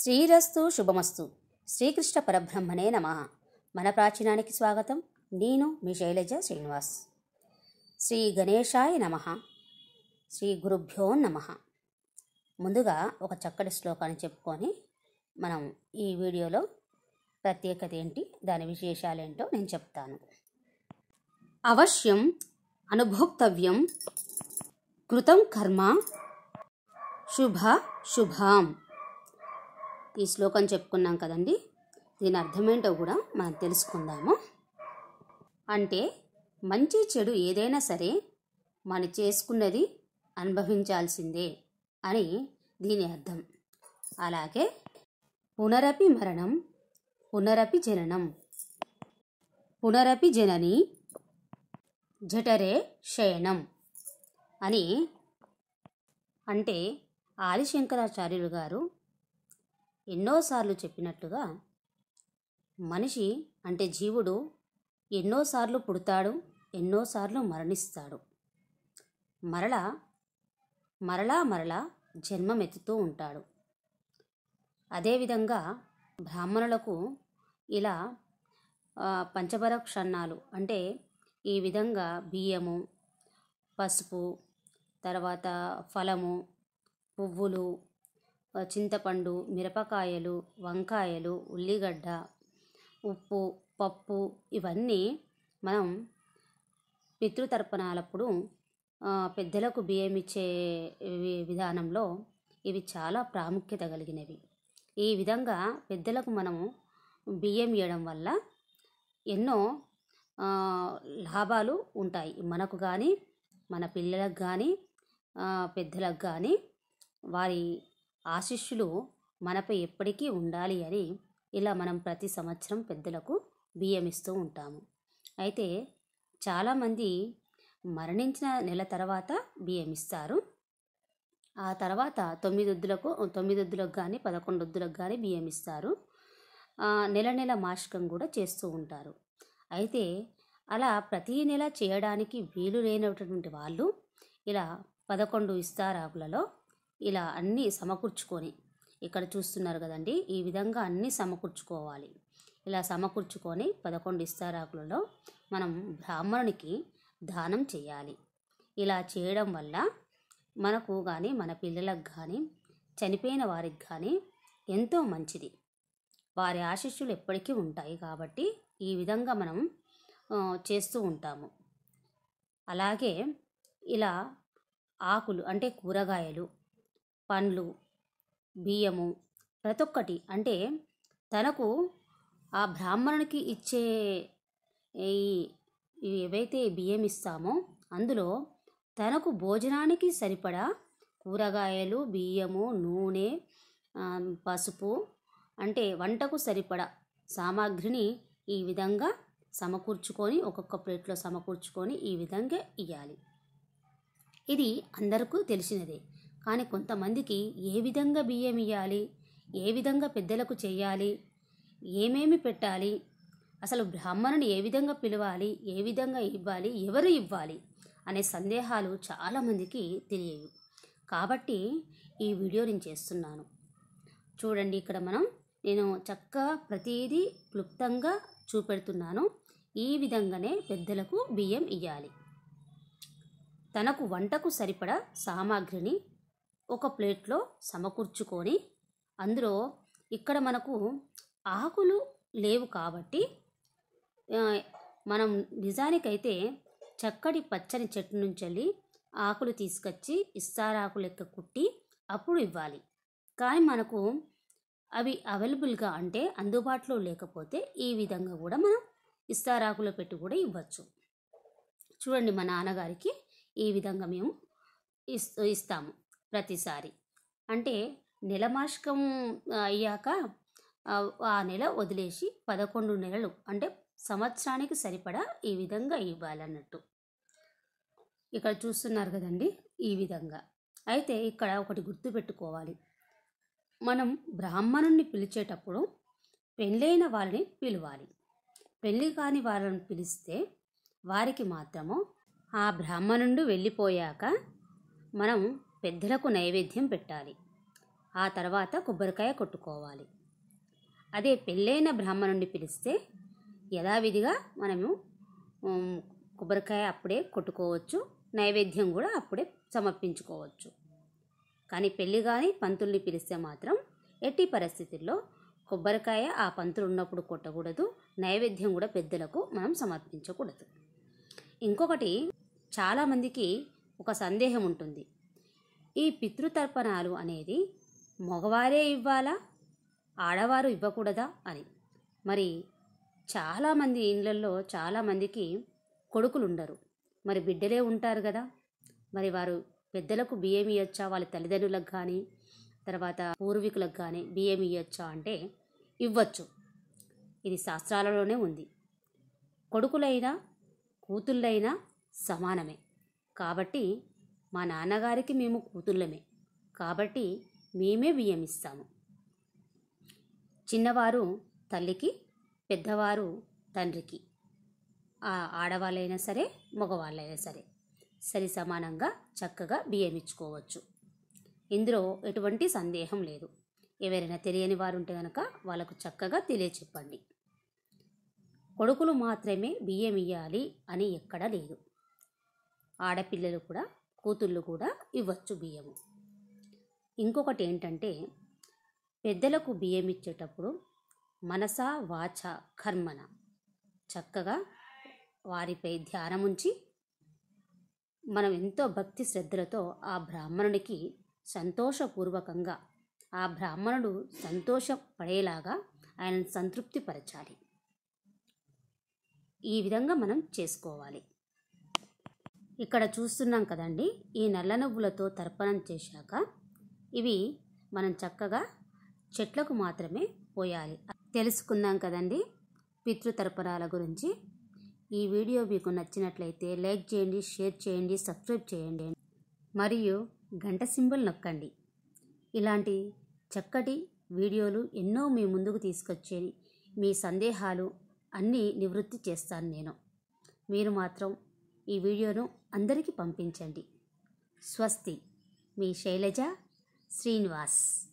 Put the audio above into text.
శ్రీరస్తు శుభమస్తు. శ్రీకృష్ణ పరబ్రహ్మణే నమ. మన ప్రాచీనానికి స్వాగతం. నేను మీ శైలజ శ్రీనివాస్. శ్రీ గణేశాయ నమ. శ్రీ గురుభ్యో నమ. ముందుగా ఒక చక్కటి శ్లోకాన్ని చెప్పుకొని మనం ఈ వీడియోలో ప్రత్యేకత ఏంటి దాని విశేషాలేంటో నేను చెప్తాను. అవశ్యం అనుభోక్తవ్యం కృతం కర్మ శుభ శుభాం. ఈ శ్లోకం చెప్పుకున్నాం కదండి? దీని అర్థమేంటో కూడా మనం తెలుసుకుందాము. అంటే మంచి చెడు ఏదైనా సరే మనం చేసుకున్నది అనుభవించాల్సిందే అని దీని అర్థం. అలాగే పునరపి మరణం పునరపి జననం. పునరపి జనని జఠరే శయనం అని అంటే ఆదిశంకరాచార్యులు గారు ఎన్నోసార్లు చెప్పినట్టుగా మనిషి అంటే జీవుడు ఎన్నోసార్లు పుడతాడు ఎన్నోసార్లు మరణిస్తాడు. మరలా మరలా మరలా జన్మమెత్తుతూ ఉంటాడు. అదేవిధంగా బ్రాహ్మణులకు ఇలా పంచభర క్షణాలు అంటే ఈ విధంగా బియ్యము పసుపు తర్వాత ఫలము పువ్వులు చింతపండు మిరపకాయలు వంకాయలు ఉల్లిగడ్డ ఉప్పు పప్పు ఇవన్నీ మనం పితృతర్పణాలప్పుడు పెద్దలకు బియ్యం ఇచ్చే విధానంలో ఇవి చాలా ప్రాముఖ్యత కలిగినవి. ఈ విధంగా పెద్దలకు మనము బియ్యం ఇవ్వడం వల్ల ఎన్నో లాభాలు ఉంటాయి. మనకు కానీ మన పిల్లలకు కానీ పెద్దలకు కానీ వారి ఆశిష్యులు మనపై ఎప్పటికీ ఉండాలి అని ఇలా మనం ప్రతి సంవత్సరం పెద్దలకు బియ్యం ఇస్తూ ఉంటాము. అయితే చాలామంది మరణించిన నెల తర్వాత బియ్యం ఇస్తారు. ఆ తర్వాత తొమ్మిది తొమ్మిదొద్దులకు తొమ్మిది కానీ పదకొండొద్దులకు కానీ బియ్యం ఇస్తారు. నెల నెల మాసికం కూడా చేస్తూ ఉంటారు. అయితే అలా ప్రతి నెల చేయడానికి వీలు లేనటువంటి వాళ్ళు ఇలా పదకొండు ఇస్తారాకులలో ఇలా అన్నీ సమకూర్చుకొని ఇక్కడ చూస్తున్నారు కదండి ఈ విధంగా అన్నీ సమకూర్చుకోవాలి. ఇలా సమకూర్చుకొని పదకొండు ఇస్తారాకులలో మనం బ్రాహ్మణునికి దానం చేయాలి. ఇలా చేయడం వల్ల మనకు కానీ మన పిల్లలకు కానీ చనిపోయిన వారికి కానీ ఎంతో మంచిది. వారి ఆశీస్సులు ఎప్పటికీ ఉంటాయి కాబట్టి ఈ విధంగా మనం చేస్తూ ఉంటాము. అలాగే ఇలా ఆకులు అంటే కూరగాయలు పండ్లు బియ్యము ప్రతి ఒక్కటి అంటే తనకు ఆ బ్రాహ్మణునికి ఇచ్చే ఈ ఏవైతే బియ్యం ఇస్తామో అందులో తనకు భోజనానికి సరిపడా కూరగాయలు బియ్యము నూనె పసుపు అంటే వంటకు సరిపడా సామాగ్రిని ఈ విధంగా సమకూర్చుకొని ఒక్కొక్క ప్లేట్లో సమకూర్చుకొని ఈ విధంగా ఇవ్వాలి ఇది అందరికీ తెలిసినదే. కానీ కొంతమందికి ఏ విధంగా బియ్యం ఇవ్వాలి ఏ విధంగా పెద్దలకు చేయాలి ఏమేమి పెట్టాలి? అసలు బ్రాహ్మణుని ఏ విధంగా పిలవాలి? ఏ విధంగా ఇవ్వాలి? ఎవరు ఇవ్వాలి? అనే సందేహాలు చాలామందికి తెలియవు. కాబట్టి ఈ వీడియో నేను చేస్తున్నాను. చూడండి ఇక్కడ మనం. నేను చక్కగా ప్రతిదీ క్లుప్తంగా చూపెడుతున్నాను. ఈ విధంగానే పెద్దలకు బియ్యం ఇవ్వాలి తనకు వంటకు సరిపడా సామాగ్రిని ఒక ప్లేట్లో సమకూర్చుకొని అందులో ఇక్కడ మనకు ఆకులు లేవు కాబట్టి మనం నిజానికైతే చక్కటి పచ్చని చెట్టు నుంచి వెళ్ళి ఆకులు తీసుకొచ్చి ఇస్తారాకు లెక్క కుట్టి అప్పుడు ఇవ్వాలి. కానీ మనకు అవి అవైలబుల్గా అంటే అందుబాటులో లేకపోతే ఈ విధంగా కూడా మనం ఇస్తారాకులో పెట్టి కూడా ఇవ్వచ్చు. చూడండి మా నాన్నగారికి ఈ విధంగా మేము ఇస్తాము. ప్రతిసారి. అంటే నెల అయ్యాక ఆ, ఆ నెల వదిలేసి పదకొండు నెలలు అంటే సంవత్సరానికి సరిపడా ఈ విధంగా ఇవ్వాలన్నట్టు. ఇక్కడ చూస్తున్నారు కదండి ఈ విధంగా. అయితే ఇక్కడ ఒకటి గుర్తుపెట్టుకోవాలి మనం బ్రాహ్మణుణ్ణి పిలిచేటప్పుడు పెళ్ళైన వాళ్ళని పిలవాలి. పెళ్ళి కాని వాళ్ళని పిలిస్తే వారికి మాత్రము ఆ బ్రాహ్మణుడు వెళ్ళిపోయాక మనం పెద్దలకు నైవేద్యం పెట్టాలి. ఆ తర్వాత కొబ్బరికాయ కొట్టుకోవాలి. అదే పెళ్ళైన బ్రాహ్మణుడిని పిలిస్తే యథావిధిగా మనము కొబ్బరికాయ అప్పుడే కొట్టుకోవచ్చు నైవేద్యం కూడా అప్పుడే సమర్పించుకోవచ్చు. కానీ పెళ్ళి కానీ పంతుల్ని పిలిస్తే మాత్రం ఎట్టి పరిస్థితుల్లో కొబ్బరికాయ ఆ పంతులు ఉన్నప్పుడు కొట్టకూడదు నైవేద్యం కూడా పెద్దలకు మనం సమర్పించకూడదు. ఇంకొకటి చాలామందికి ఒక సందేహం ఉంటుంది. ఈ పితృతర్పణాలు అనేది మగవారే ఇవ్వాలా? ఆడవారు ఇవ్వకూడదా? అని. మరి చాలామంది ఇళ్ళల్లో చాలామందికి కొడుకులు ఉండరు మరి బిడ్డలే ఉంటారు కదా? మరి వారు పెద్దలకు బియ్యం ఇవ్వచ్చా వాళ్ళ తల్లిదండ్రులకు కానీ తర్వాత పూర్వీకులకు కానీ బియ్యం ఇవ్వచ్చా అంటే ఇవ్వచ్చు. ఇది శాస్త్రాలలోనే ఉంది. కొడుకులైనా కూతుళ్ళైనా సమానమే. కాబట్టి మా నాన్నగారికి మేము కూతుళ్ళమే. కాబట్టి మేమే బియ్యం ఇస్తాము చిన్నవారు తల్లికి పెద్దవారు తండ్రికి. ఆ ఆడవాళ్ళైనా సరే మగవాళ్ళైనా సరే సరి సమానంగా చక్కగా బియ్యం ఇచ్చుకోవచ్చు ఇందులో ఎటువంటి సందేహం లేదు. ఎవరైనా తెలియని వారు ఉంటే కనుక వాళ్ళకు చక్కగా తెలియచెప్పండి. కొడుకులు మాత్రమే బియ్యం ఇయ్యాలి అని ఎక్కడా లేదు. ఆడపిల్లలు కూడా కూతుళ్ళు కూడా ఇవ్వచ్చు బియ్యము. ఇంకొకటి ఏంటంటే పెద్దలకు బియ్యం ఇచ్చేటప్పుడు మనస వాచ కర్మన చక్కగా వారిపై ధ్యానం ఉంచి మనం ఎంతో భక్తి శ్రద్ధలతో ఆ బ్రాహ్మణుడికి సంతోషపూర్వకంగా ఆ బ్రాహ్మణుడు సంతోషపడేలాగా ఆయనను సంతృప్తిపరచాలి. ఈ విధంగా మనం చేసుకోవాలి. ఇక్కడ చూస్తున్నాం కదండి ఈ నల్ల నువ్వులతో తర్పణం చేశాక ఇవి మనం చక్కగా చెట్లకు మాత్రమే పోయాలి. తెలుసుకుందాం కదండి పితృతర్పణాల గురించి. ఈ వీడియో మీకు నచ్చినట్లయితే లైక్ చేయండి షేర్ చేయండి సబ్స్క్రైబ్ చేయండి. మరియు గంట సింబల్ నొక్కండి. ఇలాంటి చక్కటి వీడియోలు ఎన్నో మీ ముందుకు తీసుకొచ్చేవి మీ సందేహాలు అన్నీ నివృత్తి చేస్తాను నేను. మీరు మాత్రం ఈ వీడియోను అందరికీ పంపించండి. స్వస్తి. మీ శైలజ శ్రీనివాస్.